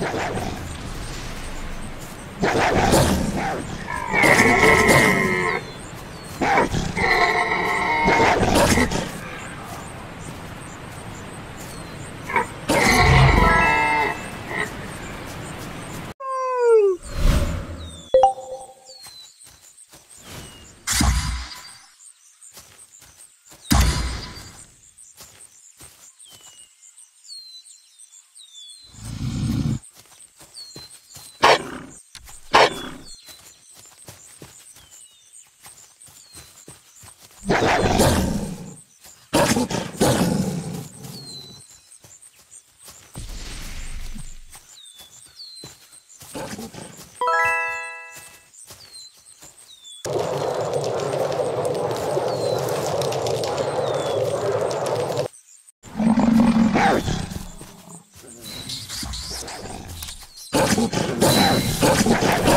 you Let's go.